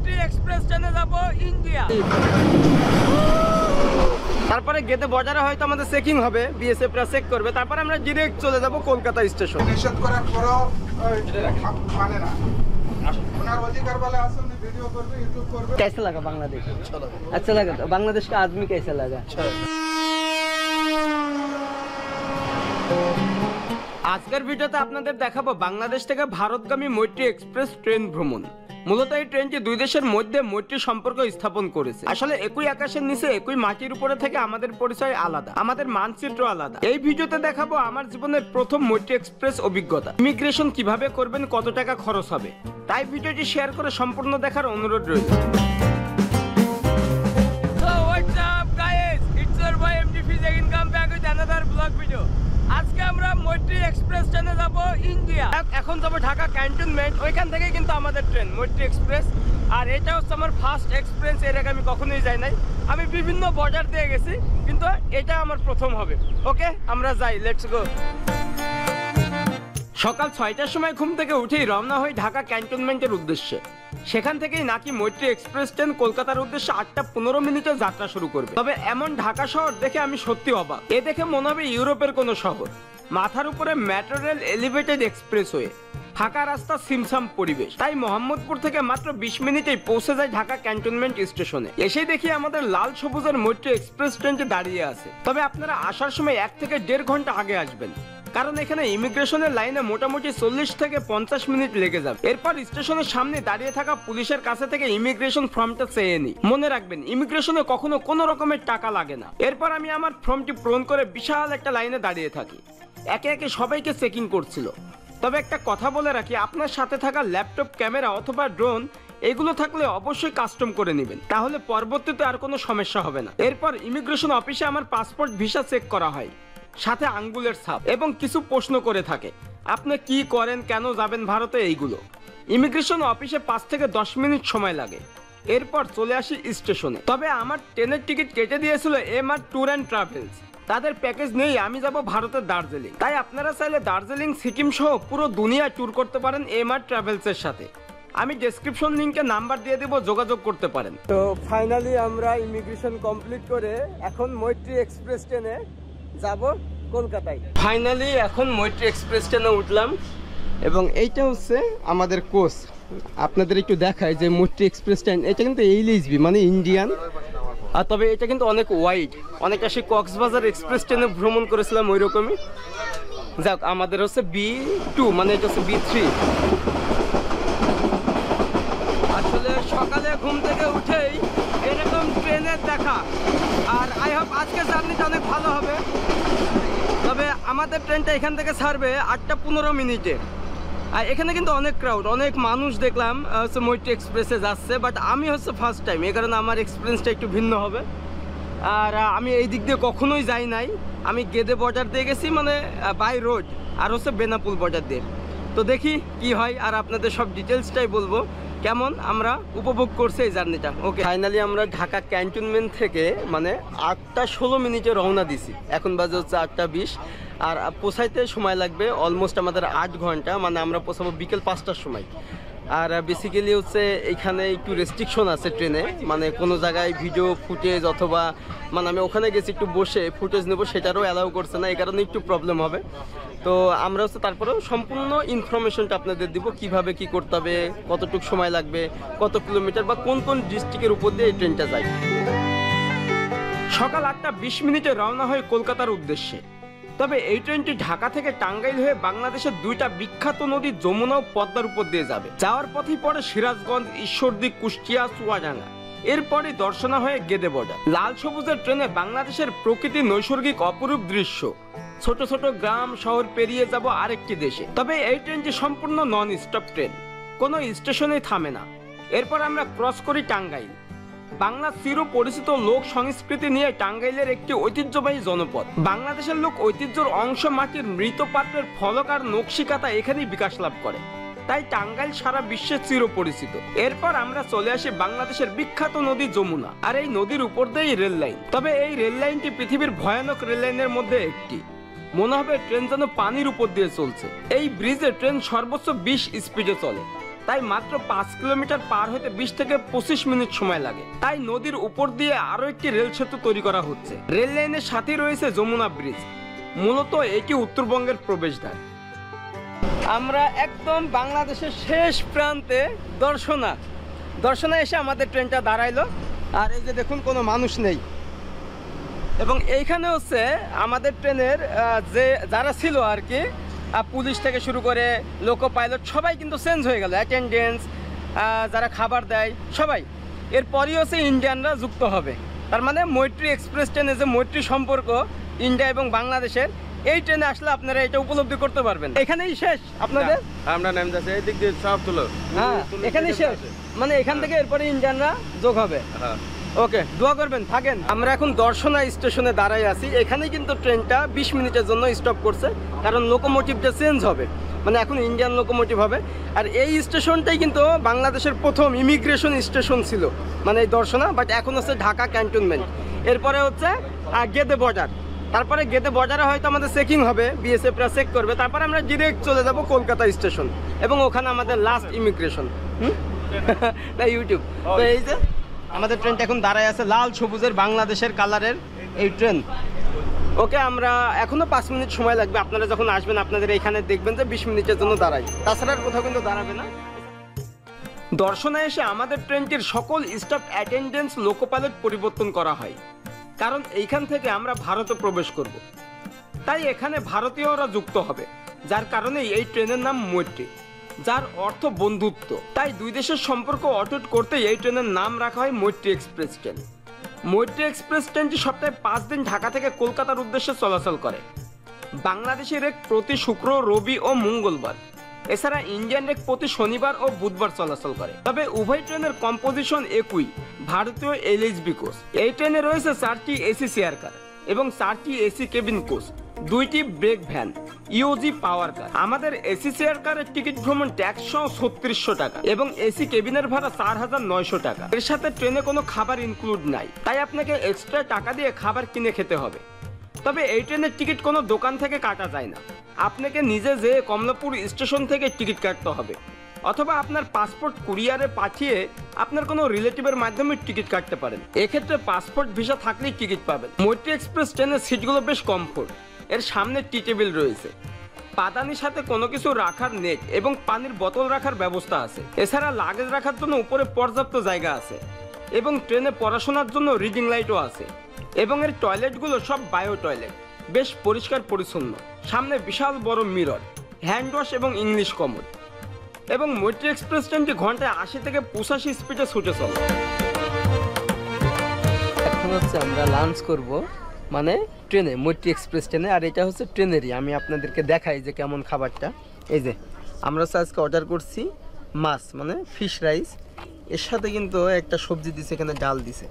মৈত্রী এক্সপ্রেস ট্রেনে যাব ইন্ডিয়া তারপরে গেতে বর্ডারে হয়তো আমাদের চেকিং হবে বিএসএফ রা চেক করবে তারপরে আমরা ডিরেক্ট চলে যাব কলকাতা স্টেশন নিষেধ করার পরেও ওই, মানে না ওনার অধিকার বলে আসলে ভিডিও করবে ইউটিউব করবে कैसा लगा बांग्लादेश अच्छा लगा था बांग्लादेश का आदमी कैसा लगा আজকের ভিডিওতে আপনাদের দেখাবো বাংলাদেশ থেকে ভারতগামী মৈত্রী এক্সপ্রেস ট্রেন ভ্রমণ মূলত এই ট্রেনটি দুই দেশের মধ্যে মৈত্রী সম্পর্ক স্থাপন করেছে। আসলে একই আকাশের নিচে, একই মাটির উপরে থেকে আমাদের পরিচয় আলাদা। আমাদের মানচিত্র আলাদা। এই ভিডিওতে দেখাবো আমার জীবনের প্রথম মৈত্রী এক্সপ্রেস অভিজ্ঞতা। ইমিগ্রেশন কীভাবে করবেন, কত টাকা খরচ হবে? তাই ভিডিওটি শেয়ার করে সম্পূর্ণ দেখার অনুরোধ রইল। ইন্ডিয়া এখন যাব ঢাকা ক্যান্টনমেন্ট, ওইখান থেকে কিন্তু আমাদের ট্রেন, মৈত্রী এক্সপ্রেস। আর এটা হচ্ছে আমার ফার্স্ট এক্সপিরিয়েন্স এর আগে আমি কখনোই যাই নাই। আমি বিভিন্ন বর্ডার দিয়ে গেছি, কিন্তু এটা আমার প্রথম হবে। ওকে আমরা যাই লেটস গো সকাল ছয়টার সময় ঘুম থেকে উঠেই রওনা হই ঢাকা ক্যান্টনমেন্টের উদ্দেশ্যে। সেখান থেকেই নাকি মৈত্রী এক্সপ্রেস ট্রেন কলকাতার উদ্দেশ্যে আটটা পনেরো মিনিটে যাত্রা শুরু করবে। তবে এমন ঢাকা শহর দেখে আমি সত্যি অবাক। এ দেখে মনে হবে ইউরোপের কোনো শহর। মাথার উপরে মেট্রো রেল এলিভেটেড এক্সপ্রেস হয়ে ফাঁকা রাস্তা সিমসাম পরিবেশ। তাই মোহাম্মদপুর থেকে মাত্র বিশ মিনিটেই পৌঁছে যায় ঢাকা ক্যান্টনমেন্ট স্টেশনে। এসে দেখি আমাদের লাল সবুজের মৈত্রী এক্সপ্রেস ট্রেনটি দাঁড়িয়ে আছে। তবে আপনারা আসার সময় এক থেকে দেড় ঘণ্টা আগে আসবেন। কারণ এখানে ইমিগ্রেশনের লাইনে মোটামুটি চল্লিশ থেকে পঞ্চাশ মিনিট লেগে যাবে। এরপর স্টেশনের সামনে দাঁড়িয়ে থাকা পুলিশের কাছে থেকে ইমিগ্রেশন ফর্মটা চেয়ে নিই। মনে রাখবেন, ইমিগ্রেশনে কখনো কোনো রকমের টাকা লাগে না। এরপর আমি আমার ফর্মটি পূরণ করে বিশাল একটা লাইনে দাঁড়িয়ে থাকি। একে একে সবাইকে চেকিং করছিল। তবে একটা কথা বলে রাখি, আপনার সাথে থাকা ল্যাপটপ ক্যামেরা অথবা ড্রোন এগুলো থাকলে অবশ্যই কাস্টম করে নেবেন। তাহলে পরবর্তীতে আর কোনো সমস্যা হবে না। এরপর ইমিগ্রেশন অফিসে আমার পাসপোর্ট ভিসা চেক করা হয়, সাথে আঙ্গুলের ছাপ এবং কিছু প্রশ্ন করে থাকে, আপনি কি করেন, কেন যাবেন ভারতে? এইগুলো। ইমিগ্রেশন অফিসে পাঁচ থেকে দশ মিনিট সময় লাগে। এরপর চলে আসি স্টেশনে তবে আমার ট্রেনের টিকিট কেটে দিয়েছিল M R tour and travels তাদের প্যাকেজ নেই আমি যাব ভারতের দার্জিলিং। তাই আপনারা চাইলে দার্জিলিং সিকিম সহ পুরো দুনিয়া ট্যুর করতে পারেন এম আর ট্রাভেলসের সাথে। আমি ডেসক্রিপশন লিংকে নাম্বার দিয়ে দেবো যোগাযোগ করতে পারেন। তো ফাইনালি আমরা ইমিগ্রেশন কমপ্লিট করে এখন মৈত্রী এক্সপ্রেস ট্রেনে যাব কলকাতায়। ফাইনালি এখন মৈত্রী এক্সপ্রেস ট্রেনে উঠলাম। এবং এইটা হচ্ছে আমাদের কোচ আপনাদের একটু দেখায় যে মৈত্রী এক্সপ্রেস ট্রেন এটা কিন্তু এইলিসবি মানে ইন্ডিয়ান আর তবে এটা কিন্তু অনেক ওয়াইড অনেকটা সেই কক্সবাজার এক্সপ্রেস ট্রেনে ভ্রমণ করেছিলাম ওই রকমই যাক, আমাদের হচ্ছে বি টু মানে এটা হচ্ছে বি থ্রি আসলে সকালে ঘুম থেকে উঠেই এরকম ট্রেনের দেখা। আর আই হোপ আজকে জার্নিটা অনেক ভালো হবে। তবে আমাদের ট্রেনটা এখান থেকে ছাড়বে আটটা পনেরো মিনিটে। আর এখানে কিন্তু অনেক ক্রাউড অনেক মানুষ দেখলাম হচ্ছে মৈত্রী এক্সপ্রেসে যাচ্ছে বাট আমি হচ্ছে ফার্স্ট টাইম এ কারণে আমার এক্সপিরিয়েন্সটা একটু ভিন্ন হবে। আর আমি এই দিক দিয়ে কখনোই যাই নাই। আমি গেদে বর্ডার দিয়ে গেছি মানে বাই রোড আর হচ্ছে বেনাপুল বর্ডার দিয়ে। তো দেখি কি হয়, আর আপনাদের সব ডিটেলসটাই বলব। কেমন আমরা উপভোগ করছি এই জার্নিটা ওকে ফাইনালি আমরা ঢাকা ক্যান্টনমেন্ট থেকে মানে আটটা ষোলো মিনিটে রওনা দিছি। এখন বাজে হচ্ছে আটটা বিশ। আর পোষাইতে সময় লাগবে অলমোস্ট আমাদের আট ঘণ্টা মানে আমরা পৌঁছাবো বিকেল পাঁচটার সময়। আর বেসিক্যালি হচ্ছে এখানে একটু রেস্ট্রিকশন আছে ট্রেনে মানে কোনো জায়গায় ভিডিও ফুটেজ অথবা মানে আমি ওখানে গেছি একটু বসে ফুটেজ নেব, সেটারও অ্যালাউ করছে না, এই কারণে একটু প্রবলেম হবে। তো আমরা হচ্ছে তারপরেও সম্পূর্ণ ইনফরমেশনটা আপনাদের দিব, কীভাবে কি করতে হবে, কতটুকু সময় লাগবে, কত কিলোমিটার বা কোন কোন ডিস্ট্রিক্টের উপর দিয়ে এই ট্রেনটা যায়। সকাল আটটা বিশ মিনিটে রওনা হয় কলকাতার উদ্দেশ্যে। তবে এই ট্রেনটি ঢাকা থেকে টাঙ্গাইল হয়ে বাংলাদেশের দুইটা বিখ্যাত নদী যমুনা ও পদ্মার উপর দিয়ে যাবে। যাওয়ার পথেই পড়ে সিরাজগঞ্জ, ঈশ্বরদী, কুষ্টিয়া, চুয়াডাঙ্গা। এরপরে দর্শনা হয়ে গেদে বর্ডার। লাল সবুজের ট্রেনে বাংলাদেশের প্রকৃতি নৈসর্গিক অপরূপ দৃশ্য। ছোট ছোট গ্রাম, শহর পেরিয়ে যাব আরেকটি দেশে। তবে এই ট্রেনটি সম্পূর্ণ নন স্টপ ট্রেন। কোনো স্টেশনে থামে না। এরপর আমরা ক্রস করি টাঙ্গাইল। বাংলার চির পরিচিত লোক সংস্কৃতি নিয়ে টাঙ্গাইলের একটি ঐতিহ্যবাহী জনপদ। বাংলাদেশের লোক ঐতিহ্যর অংশ মাটির মৃত পাত্রের ফলক আর নকশিকাতা এখানেই বিকাশ লাভ করে। তাই টাঙ্গাইল সারা বিশ্বে চির পরিচিত। এরপর আমরা চলে আসি বাংলাদেশের বিখ্যাত নদী যমুনা। আর এই নদীর উপর দিয়েই রেল লাইন। তবে এই রেল লাইনটি পৃথিবীর ভয়ানক রেল লাইনের মধ্যে একটি। মনে হবে ট্রেন যেন পানির উপর দিয়ে চলছে। এই ব্রিজে ট্রেন সর্বোচ্চ বিশ স্পিডে চলে। তাই মাত্র পাঁচ কিলোমিটার পার হতে বিশ থেকে পঁচিশ মিনিট সময় লাগে। তাই নদীর উপর দিয়ে আরও একটি রেল সেতু তৈরি করা হচ্ছে। রেল লাইনের সাথে রয়েছে যমুনা ব্রিজ। মূলত এটি উত্তরবঙ্গের প্রবেশদ্বার। আমরা একদম বাংলাদেশের শেষ প্রান্তে দর্শনা দর্শনা এসে আমাদের ট্রেনটা দাঁড়াইলো। আর এই যে দেখুন, কোনো মানুষ নেই। এবং এইখানে হচ্ছে আমাদের ট্রেনের যে যারা ছিল আর কি পুলিশ থেকে শুরু করে লোকো পাইলট সবাই কিন্তু চেঞ্জ হয়ে গেল। অ্যাটেন্ডেন্স যারা খাবার দেয় সবাই। এরপরই হচ্ছে ইন্ডিয়ানরা যুক্ত হবে। তার মানে মৈত্রী এক্সপ্রেস ট্রেনে যে মৈত্রী সম্পর্ক ইন্ডিয়া এবং বাংলাদেশের এই ট্রেনে আসলে আপনারা এটা উপলব্ধি করতে পারবেন। এখানেই শেষ আপনাদের? আমরা নেম যাচ্ছে এই দিক দিয়ে সব তুলো। হ্যাঁ এখানেই শেষ। মানে এখান থেকে এরপরে ইন্ডিয়ানরা যোগ হবে। হ্যাঁ। ওকে দোয়া করবেন থাকেন। আমরা এখন দর্শনা স্টেশনে দাঁড়াই আছি। এখানেই কিন্তু ট্রেনটা বিশ মিনিটের জন্য স্টপ করছে কারণ লোকোমোটিভটা চেঞ্জ হবে। মানে এখন ইন্ডিয়ান লোকোমোটিভ হবে। আর এই স্টেশনটাই কিন্তু বাংলাদেশের প্রথম ইমিগ্রেশন স্টেশন ছিল মানে এই দর্শনা বাট এখন হচ্ছে ঢাকা ক্যান্টনমেন্ট এরপরে হচ্ছে গেদে বর্ডার তারপরে গেদে বর্ডারে হয়তো আমাদের চেকিং হবে বিএসএফরা চেক করবে। তারপরে আমরা ডিরেক্ট চলে যাব কলকাতা স্টেশন এবং ওখানে আমাদের লাস্ট ইমিগ্রেশন না ইউটিউব তো এই যে আমাদের ট্রেনটা এখন দাঁড়ায় আছে লাল সবুজের বাংলাদেশের কালারের এই ট্রেন ওকে, আমরা এখনও পাঁচ মিনিট সময় লাগবে। আপনারা যখন আসবেন, আপনাদের এখানে দেখবেন যে বিশ মিনিটের জন্য দাঁড়াই তাছাড়া কোথাও কিন্তু দাঁড়াবে না। দর্শনে এসে আমাদের ট্রেনটির সকল স্টাফ অ্যাটেন্ডেন্স লোকো পাইলট পরিবর্তন করা হয়। কারণ এইখান থেকে আমরা ভারতে প্রবেশ করব। তাই এখানে ভারতীয়রা যুক্ত হবে, যার কারণেই এই ট্রেনের নাম মৈত্রী। যার অর্থ বন্ধুত্ব। তাই দুই দেশের সম্পর্ক অটুট করতে এই ট্রেনের নাম রাখা হয় মৈত্রী এক্সপ্রেস ট্রেন। মৈত্রী এক্সপ্রেস ট্রেনটি সপ্তাহে পাঁচ দিন ঢাকা থেকে কলকাতার উদ্দেশ্যে চলাচল করে। বাংলাদেশের এক প্রতি শুক্র, রবি ও মঙ্গলবার। এছাড়া ইন্ডিয়ান রেক প্রতি শনিবার ও বুধবার চলাচল করে। তবে উভয় ট্রেনের কম্পোজিশন একই, ভারতীয় এলএইচবি কোচ। এই ট্রেনে রয়েছে চারটি এসি চেয়ার কার এবং চারটি এসি কেবিন কোচ। দুইটি brake van UG power car আমাদের এসি চেয়ার কারের টিকিট ভ্রমণ ট্যাক্স সহ ছত্রিশশো টাকা এবং এসি কেবিনের ভাড়া চার হাজার নয়শো টাকা। এর সাথে ট্রেনে কোনো খাবার ইনক্লুড নাই। তাই আপনাকে এক্সট্রা টাকা দিয়ে খাবার কিনে খেতে হবে। তবে এই ট্রেনের টিকিট কোনো দোকান থেকে কাটা যায় না। আপনাকে নিজে যেয়ে কমলাপুর স্টেশন থেকে টিকিট কাটতে হবে। অথবা আপনার পাসপোর্ট কুরিয়ারে পাঠিয়ে আপনার কোনো রিলেটিভের মাধ্যমে টিকিট কাটতে পারেন। এক্ষেত্রে পাসপোর্ট ভিসা থাকলেই টিকিট পাবেন। মৈত্রী এক্সপ্রেস ট্রেনের সিটগুলো বেশ কমফোর্ট। এর সামনে টি টেবিল রয়েছে। পাদানির সাথে কোনো কিছু রাখার নেট এবং পানির বোতল রাখার ব্যবস্থা আছে। এছাড়া লাগেজ রাখার জন্য উপরে পর্যাপ্ত জায়গা আছে এবং ট্রেনে পড়াশোনার জন্য রিডিং লাইটও আছে এবং এর টয়লেটগুলো সব বায়ো টয়লেট। বেশ পরিষ্কার পরিচ্ছন্ন। সামনে বিশাল বড় মিরর, হ্যান্ড ওয়াশ এবং ইংলিশ কমোড এবং মৈত্রী এক্সপ্রেস ট্রেনটি ঘন্টায় আশি থেকে পঁচাশি স্পিডে ছুটে চলে। এখন হচ্ছে আমরা লাঞ্চ করব। মানে ট্রেনে, মৈত্রী এক্সপ্রেস ট্রেনে, আর এটা হচ্ছে ট্রেনেরই। আমি আপনাদেরকে দেখাই যে কেমন খাবারটা। এই যে, আমরা আজকে অর্ডার করছি মাছ মানে ফিশ রাইস এর সাথে কিন্তু একটা সবজি দিছে, এখানে ডাল দিছে।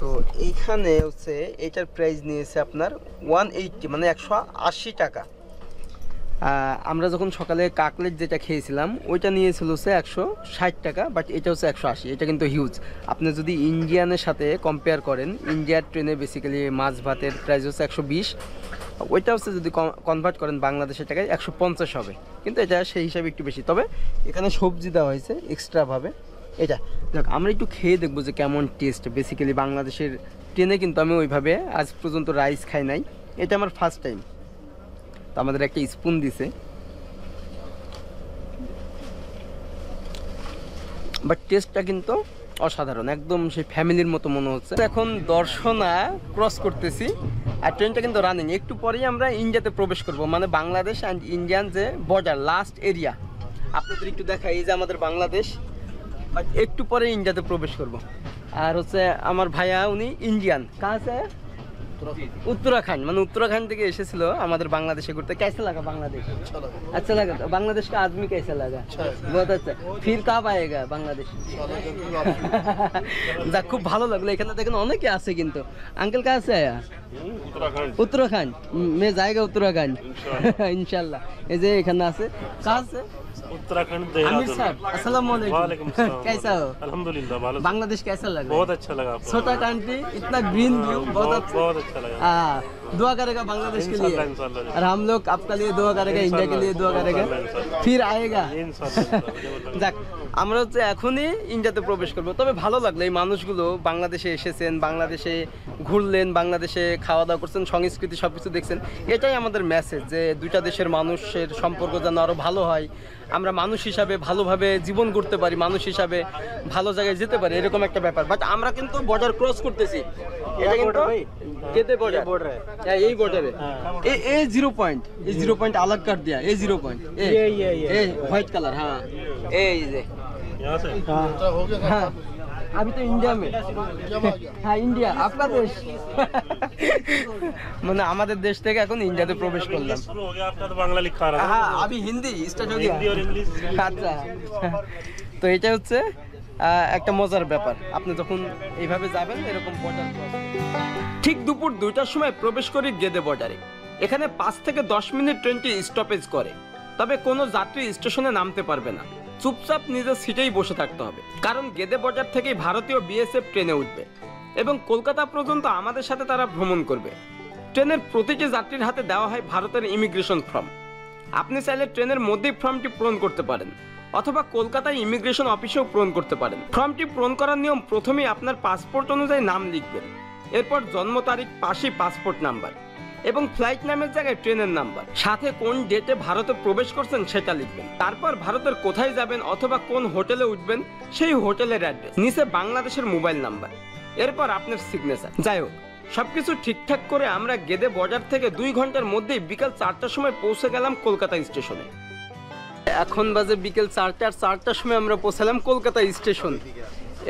তো এইখানে হচ্ছে এটার প্রাইস নিয়েছে আপনার ওয়ান এইটটি মানে একশো আশি টাকা। আমরা যখন সকালে কাকলেট যেটা খেয়েছিলাম, ওইটা নিয়েছিল হচ্ছে একশো ষাট টাকা বাট এটা হচ্ছে একশো আশি, এটা কিন্তু হিউজ আপনি যদি ইন্ডিয়ানের সাথে কম্পেয়ার করেন ইন্ডিয়ার ট্রেনে বেসিক্যালি মাছ ভাতের প্রাইস হচ্ছে একশো বিশ, ওইটা হচ্ছে যদি কনভার্ট করেন বাংলাদেশের টাকায় একশো পঞ্চাশ হবে, কিন্তু এটা সেই হিসাবে একটু বেশি। তবে এখানে সবজি দেওয়া হয়েছে এক্সট্রাভাবে এটা, দেখ, আমরা একটু খেয়ে দেখব যে কেমন টেস্ট বেসিক্যালি বাংলাদেশের ট্রেনে কিন্তু আমি ওইভাবে আজ পর্যন্ত রাইস খাই নাই। এটা আমার ফার্স্ট টাইম তো আমাদের একটা স্পুন দিছে। বাট টেস্টটা কিন্তু অসাধারণ, একদম সেই ফ্যামিলির মতো মনে হচ্ছে। এখন দর্শনা ক্রস করতেছি আর ট্রেনটা কিন্তু রানিং একটু পরেই আমরা ইন্ডিয়াতে প্রবেশ করব মানে বাংলাদেশ অ্যান্ড ইন্ডিয়ান যে বর্ডার লাস্ট এরিয়া আপনাদের একটু দেখাই, এই যে আমাদের বাংলাদেশ একটু পরে ইন্ডিয়াতে প্রবেশ করব। আর হচ্ছে আমার ভাইয়া, উনি ইন্ডিয়ান কাছে उत्तराखंड মানে उत्तराखंड থেকে এসেছিল আমাদের বাংলাদেশে ঘুরতে कैसा लगा बांग्लादेश अच्छा लगा बांग्लादेश का आदमी कैसा लगा बहुत अच्छा फिर कब आएगा बांग्लादेश যাক খুব ভালো লাগলো এখানে দেখেন অনেকে আছে কিন্তু আঙ্কেল কাছে আছে আয়া उत्तराखंड मैं जाएगा उत्तराखंड इंशाल्लाह এই যে এখানে আছে কাছে আছে उत्तराखंड आमिर देहरादून साहब अस्सलाम वालेकुम वालेकुम सलाम कैसा हो अल्हम्दुलिल्लाह भालो बांग्लादेश कैसा लगा बहुत अच्छा लगा आपको छोटा कंट्री इतना ग्रीन व्यू बहुत बहुत अच्छा बहुत अच्छा लगा हाँ दुआ करेगा बांग्लादेश के इंशाल्लाह, लिए इंशाल्लाह। और हम लोग आपका लिए दुआ करेगा इंडिया के लिए दुआ करेगा इंशाल्लाह, इंशाल्लाह। फिर आएगा ইনশাআল্লাহ যাক আমরা হচ্ছে এখনই ইন্ডিয়াতে প্রবেশ করব তবে ভালো লাগলো এই মানুষগুলো বাংলাদেশে এসেছেন বাংলাদেশে ঘুরলেন বাংলাদেশে খাওয়া দাওয়া করছেন সংস্কৃতি সব কিছু দেখছেন এটাই আমাদের মেসেজ যে দুইটা দেশের মানুষের সম্পর্ক যেন আরও ভালো হয় আমরা মানুষ হিসাবে ভালোভাবে জীবন করতে পারি মানুষ হিসাবে ভালো জায়গায় যেতে পারি এরকম একটা ব্যাপার বাট আমরা কিন্তু বর্ডার ক্রস করতেছি এ। হ্যাঁ, পয়েন্ট দিয়া A point A white colour হ্যাঁ। এই হ্যাঁ। হ্যাঁ ইন্ডিয়া আপনার দেশ। মানে আমাদের দেশ থেকে এখন ইন্ডিয়াতে প্রবেশ করলাম। হ্যাঁ, আমি হিন্দি হ্যাঁ। আচ্ছা। তো এটা হচ্ছে একটা মজার ব্যাপার। আপনি যখন এইভাবে যাবেন, এরকম বর্ডার ঠিক দুপুর দুইটার সময় প্রবেশ করি গেদে বর্ডারে এখানে পাঁচ থেকে দশ মিনিট ট্রেনটি স্টপেজ করে। তবে কোনো যাত্রী স্টেশনে নামতে পারবে না। চুপচাপ নিজের সিটেই বসে থাকতে হবে। কারণ গেদে বর্ডার থেকেই ভারতীয় বিএসএফ ট্রেনে উঠবে। এবং কলকাতা পর্যন্ত আমাদের সাথে তারা ভ্রমণ করবে। ট্রেনের প্রতিটি যাত্রীর হাতে দেওয়া হয় ভারতের ইমিগ্রেশন ফর্ম আপনি চাইলে ট্রেনের মধ্যেই ফর্মটি পূরণ করতে পারেন। অথবা কলকাতায় ইমিগ্রেশন অফিসেও পূরণ করতে পারেন। ফর্মটি পূরণ করার নিয়ম প্রথমেই আপনার পাসপোর্ট অনুযায়ী নাম লিখবেন। এরপর জন্ম তারিখ পাশেই পাসপোর্ট নাম্বার এবং ফ্লাইট নামের জায়গায় ট্রেনের নাম্বার। সাথে কোন ডেটে ভারতে প্রবেশ করছেন সেটা লিখবেন। তারপর ভারতের কোথায় যাবেন অথবা কোন হোটেলে উঠবেন সেই হোটেলের অ্যাড্রেস। নিচে বাংলাদেশের মোবাইল নাম্বার। এরপর আপনার সিগনেচার। যাই হোক, সবকিছু ঠিকঠাক করে আমরা গেদে বর্ডার থেকে দুই ঘণ্টার মধ্যেই বিকাল চারটার সময় পৌঁছে গেলাম কলকাতা স্টেশনে। এখন বাজে বিকেল চারটে, আর চারটার সময় আমরা পৌঁছালাম কলকাতা স্টেশন।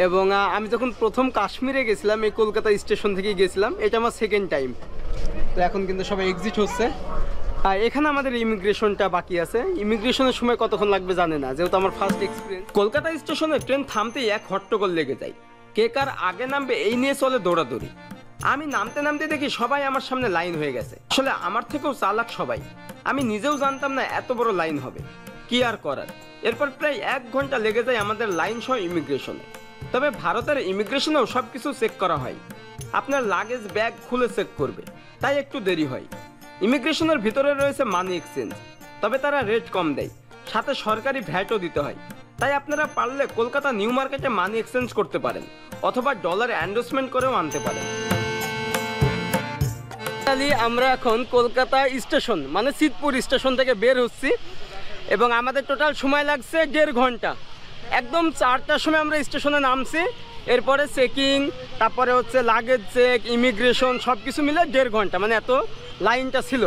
এবং আমি যখন প্রথম কাশ্মীরে গেছিলাম, এই কলকাতা স্টেশন থেকে গেছিলাম, এটা আমার সেকেন্ড টাইম তো এখন কিন্তু সবাই এক্সিট হচ্ছে। এখানে আমাদের ইমিগ্রেশনটা বাকি আছে। ইমিগ্রেশনের সময় কতক্ষণ লাগবে জানে না, যেহেতু আমার ফার্স্ট এক্সপিরিয়েন্স কলকাতা স্টেশনে ট্রেন থামতেই এক হট্টগোল লেগে যায়। কে কার আগে নামবে, এই নিয়ে চলে দৌড়াদৌড়ি। আমি নামতে নামতে দেখি সবাই আমার সামনে লাইন হয়ে গেছে। আসলে আমার থেকেও চালাক সবাই। আমি নিজেও জানতাম না এত বড় লাইন হবে। কি আর করার? এরপর প্রায় এক ঘণ্টা লেগে যায় আমাদের লাইন সহ ইমিগ্রেশনে। তবে ভারতের ইমিগ্রেশনেও সব কিছু চেক করা হয়। আপনার লাগেজ ব্যাগ খুলে চেক করবে। তাই একটু দেরি হয়। ইমিগ্রেশনের ভিতরে রয়েছে মানি এক্সচেঞ্জ। তবে তারা রেট কম দেয়। সাথে সরকারি ভ্যাটও দিতে হয়। তাই আপনারা পারলে কলকাতা নিউ মার্কেটে মানি এক্সচেঞ্জ করতে পারেন। অথবা ডলার অ্যান্ডোসমেন্ট করেও আনতে পারেন। আমরা এখন কলকাতা স্টেশন মানে সিদ্ধপুর স্টেশন থেকে বের হচ্ছি। এবং আমাদের টোটাল সময় লাগছে দেড় ঘণ্টা। একদম চারটার সময় আমরা স্টেশনে নামছি, এরপরে চেকিং তারপরে হচ্ছে লাগেজ চেক ইমিগ্রেশন সব কিছু মিলে দেড় ঘণ্টা মানে এত লাইনটা ছিল।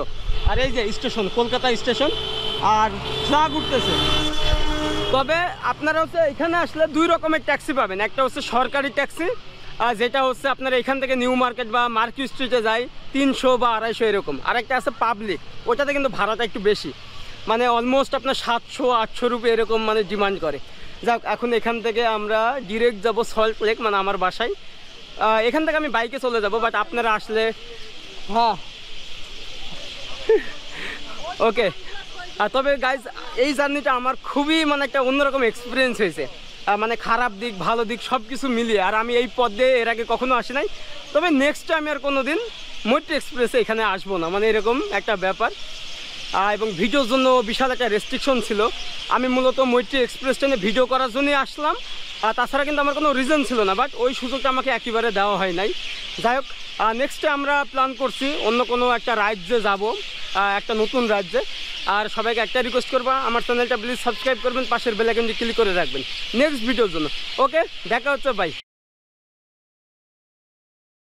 আর এই যে স্টেশন, কলকাতা স্টেশন, আর ফ্লাগ উঠতেছে। তবে আপনারা হচ্ছে এখানে আসলে দুই রকমের ট্যাক্সি পাবেন। একটা হচ্ছে সরকারি ট্যাক্সি, আর যেটা হচ্ছে আপনারা এখান থেকে নিউ মার্কেট বা মার্কিউ স্ট্রিটে যায় তিনশো বা আড়াইশো এরকম। আর একটা আছে পাবলিক, ওটাতে কিন্তু ভাড়াটা একটু বেশি। মানে অলমোস্ট আপনার সাতশো, আটশো রুপি এরকম মানে ডিমান্ড করে। যাক, এখন এখান থেকে আমরা ডিরেক্ট যাব সল্ট লেক মানে আমার বাসায়। এখান থেকে আমি বাইকে চলে যাব বাট আপনারা আসলে হ্যাঁ। ওকে তবে গাইজ এই জার্নিটা আমার খুবই মানে একটা অন্যরকম এক্সপিরিয়েন্স হয়েছে। মানে খারাপ দিক, ভালো দিক সব কিছু মিলিয়ে, আর আমি এই পথ দিয়ে এর আগে কখনো আসি নাই। তবে নেক্সট টাইম আর কোনো দিন মৈত্রী এক্সপ্রেসে এখানে আসব না মানে এরকম একটা ব্যাপার। এবং ভিডিওর জন্য বিশাল একটা রেস্ট্রিকশন ছিল। আমি মূলত মৈত্রী এক্সপ্রেস ট্রেনে ভিডিও করার জন্যই আসলাম। আর তাছাড়া কিন্তু আমার কোনো রিজন ছিল না বাট ওই সুযোগটা আমাকে একেবারে দেওয়া হয় নাই। যাই হোক নেক্সটে আমরা প্ল্যান করছি অন্য কোনো একটা রাজ্যে যাব একটা নতুন রাজ্যে। আর সবাইকে একটা রিকোয়েস্ট করব, আমার চ্যানেলটা প্লিজ সাবস্ক্রাইব করবেন, পাশের বেলাইকনটি ক্লিক করে রাখবেন। নেক্সট ভিডিওর জন্য। ওকে দেখা হচ্ছে বাই